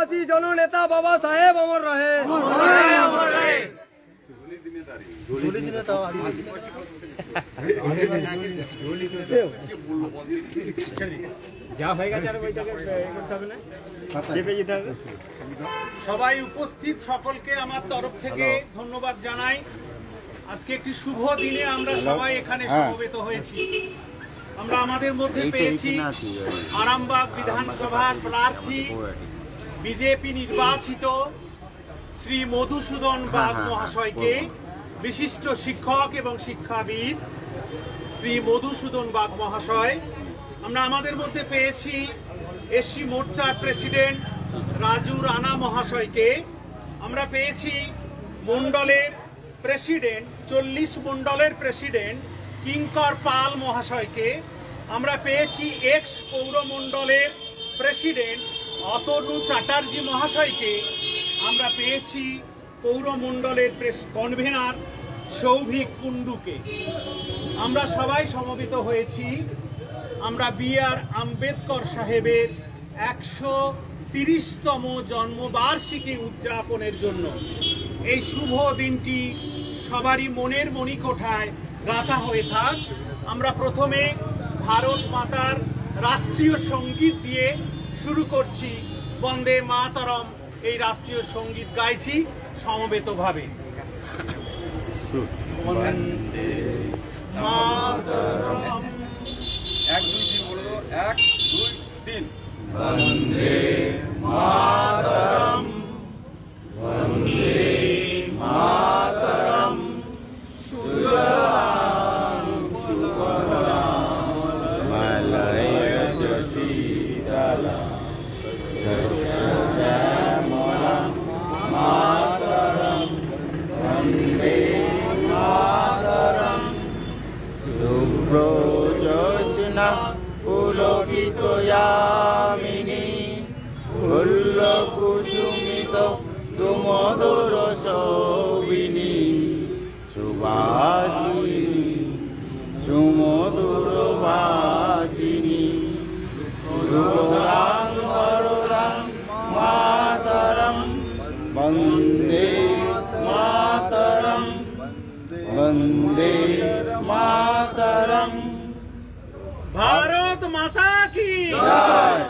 আদিবাসী জননেতা বাবা সাহেব অমর রহে। হয়ে সবাই উপস্থিত সকলকে আমার তরফ থেকে ধন্যবাদ জানাই। আজকে একটি শুভ দিনে আমরা সবাই এখানে সমবেত হয়েছি। আমরা আমাদের মধ্যে পেয়েছি আরামবাগ বিধানসভার প্রার্থী বিজেপি নির্বাচিত শ্রী মধুসূদন বাগ মহাশয়কে বিশিষ্ট শিক্ষক এবং শিক্ষাবিদ শ্রী মধুসূদন বাগ মহাশয়। আমরা আমাদের মধ্যে পেয়েছি এসসি মোর্চার প্রেসিডেন্ট রাজু রানা মহাশয়কে। আমরা পেয়েছি মণ্ডলের প্রেসিডেন্ট চল্লিশ মণ্ডলের প্রেসিডেন্ট কিঙ্কর পাল মহাশয়কে। আমরা পেয়েছি এক্স পৌরমণ্ডলের প্রেসিডেন্ট অতনু চ্যাটার্জি মহাশয়কে আমরা পেয়েছি পৌরমণ্ডলের প্রেস কনভেনার সৌভিক কুণ্ডুকে। আমরা সবাই সমবেত হয়েছি। আমরা বি আর আম্বেদকর সাহেবের একশো তিরিশতম জন্মবার্ষিকী উদযাপনের জন্য। এই শুভ দিনটি সবারই মনের মণিকোঠায় গাথা হয়ে থাক। আমরা প্রথমে ভারত মাতার রাষ্ট্রীয় সংগীত দিয়ে শুরু করছি বন্দে মাতরম, এই রাষ্ট্রীয় সংগীত গাইছি সমবেতভাবে। মাতরম। এক, দুই, তিন, বলে এক, দুই, তিন। শুভ্রজোৎস্না কুসুমিত তুমদর সৌবিনী সুবাসিনী সুমধুর ভাসিনী শুভদাং বরদাং মাতরম বন্দে মাতরম বন্দে মাতরম। ভারত মাতা কি? জয়।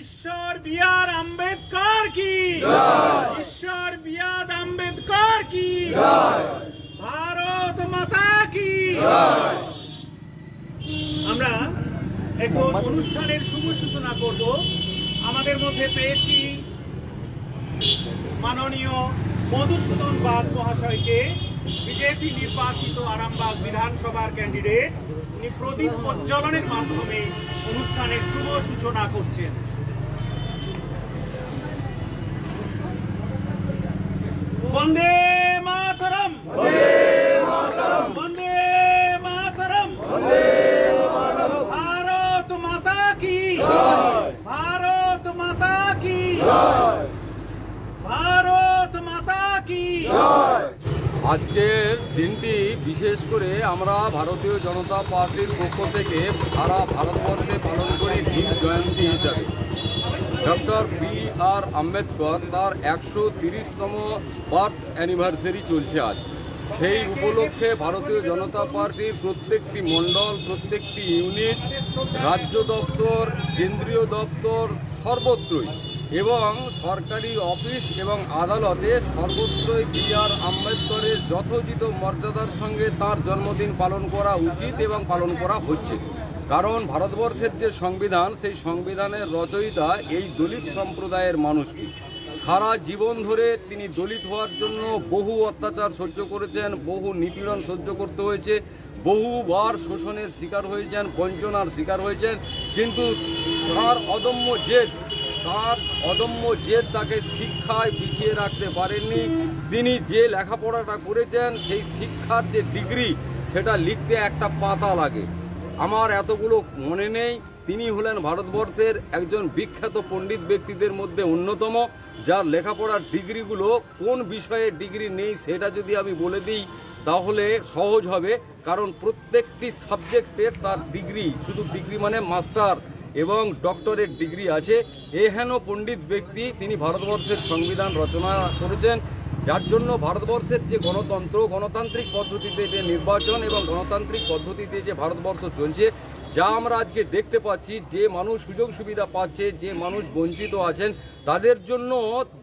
ঈশ্বর বিআর আম্বেদকর কি? ঈশ্বর বিআর আম্বেদকর কি? ভারত মাতা কি? আমরা এখন অনুষ্ঠানের শুভ সূচনা করব। আমাদের মধ্যে পেয়েছি মাননীয় মধুসূদন বাগ মহাশয়কে বিজেপি নির্বাচিত আরামবাগ বিধানসভার ক্যান্ডিডেট উনি প্রদীপ প্রজ্বলনের মাধ্যমে অনুষ্ঠানের শুভ সূচনা করছেন। বন্দে মাতরম বন্দে মাতরম ভারত মাতা কি ভারত মাতা কি ভারত মাতা কি আজকের দিনটি বিশেষ করে আমরা ভারতীয় জনতা পার্টির পক্ষ থেকে সারা ভারতবর্ষে পালন করি দীপ জয়ন্তী হিসাবে। ডক্টর বি আর আম্বেদকর তার একশো তিরিশতম বার্থ অ্যানিভার্সারি চলছে আজ। সেই উপলক্ষে ভারতীয় জনতা পার্টির প্রত্যেকটি মণ্ডল, প্রত্যেকটি ইউনিট, রাজ্য দপ্তর, কেন্দ্রীয় দপ্তর সর্বত্রই এবং সরকারি অফিস এবং আদালতে সর্বত্রই বি আর আম্বেদকরের যথোচিত মর্যাদার সঙ্গে তার জন্মদিন পালন করা উচিত এবং পালন করা হচ্ছে। কারণ ভারতবর্ষের যে সংবিধান, সেই সংবিধানের রচয়িতা এই দলিত সম্প্রদায়ের মানুষটি সারা জীবন ধরে তিনি দলিত হওয়ার জন্য বহু অত্যাচার সহ্য করেছেন, বহু নিপীড়ন সহ্য করতে হয়েছে, বহুবার শোষণের শিকার হয়েছেন, বঞ্চনার শিকার হয়েছেন, কিন্তু তার অদম্য জেদ তার অদম্য জেদ তাকে শিক্ষায় পিছিয়ে রাখতে পারেননি। তিনি যে লেখাপড়াটা করেছেন, সেই শিক্ষার যে ডিগ্রি, সেটা লিখতে একটা পাতা লাগে। আমার এতগুলো মনে নেই। তিনি হলেন ভারতবর্ষের একজন বিখ্যাত পণ্ডিত ব্যক্তিদের মধ্যে অন্যতম, যার লেখাপড়ার ডিগ্রিগুলো কোন বিষয়ে ডিগ্রি নেই, সেটা যদি আমি বলে দিই, তাহলে সহজ হবে। কারণ প্রত্যেকটি সাবজেক্টে তার ডিগ্রি, শুধু ডিগ্রি মানে মাস্টার। এবং ডক্টরেট ডিগ্রি আছে। এহেন পণ্ডিত ব্যক্তি তিনি ভারতবর্ষের সংবিধান রচনা করেছেন, যার জন্য ভারতবর্ষের যে গণতন্ত্র, গণতান্ত্রিক পদ্ধতিতে যে নির্বাচন এবং গণতান্ত্রিক পদ্ধতিতে যে ভারতবর্ষ চলছে, যা আমরা আজকে দেখতে পাচ্ছি, যে মানুষ সুযোগ সুবিধা পাচ্ছে, যে মানুষ বঞ্চিত আছেন, তাদের জন্য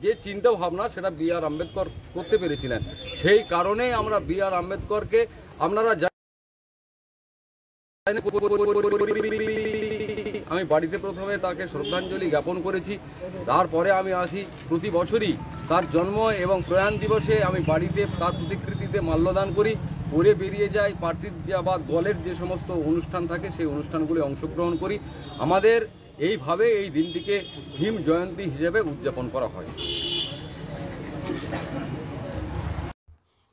যে চিন্তা ভাবনা সেটা বি আর আম্বেদকর করতে পেরেছিলেন। সেই কারণেই আমরা বি আর আম্বেদকরকে, আপনারা আমি বাড়িতে প্রথমে তাকে শ্রদ্ধাঞ্জলি জ্ঞাপন করেছি। তারপরে আমি আসি প্রতি বছরই তার জন্ম এবং প্রয়াণ দিবসে আমি বাড়িতে তার প্রতিকৃতিতে মাল্যদান করি। করে বেরিয়ে যাই পার্টির বা দলের যে সমস্ত অনুষ্ঠান থাকে সেই অনুষ্ঠানগুলি অংশগ্রহণ করি। আমাদের এইভাবে এই দিনটিকে ভীম জয়ন্তী হিসেবে উদযাপন করা হয়।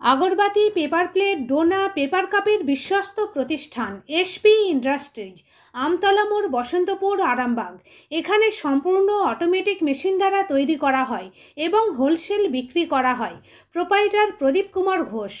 আগরবাতি, পেপার প্লেট, ডোনা, পেপার কাপের বিশ্বস্ত প্রতিষ্ঠান, এসপি ইন্ডাস্ট্রিজ, আমতলা মোড়, বসন্তপুর, আরামবাগ। এখানে সম্পূর্ণ অটোমেটিক মেশিন দ্বারা তৈরি করা হয় এবং হোলসেল বিক্রি করা হয়। প্রোপাইটার প্রদীপ কুমার ঘোষ।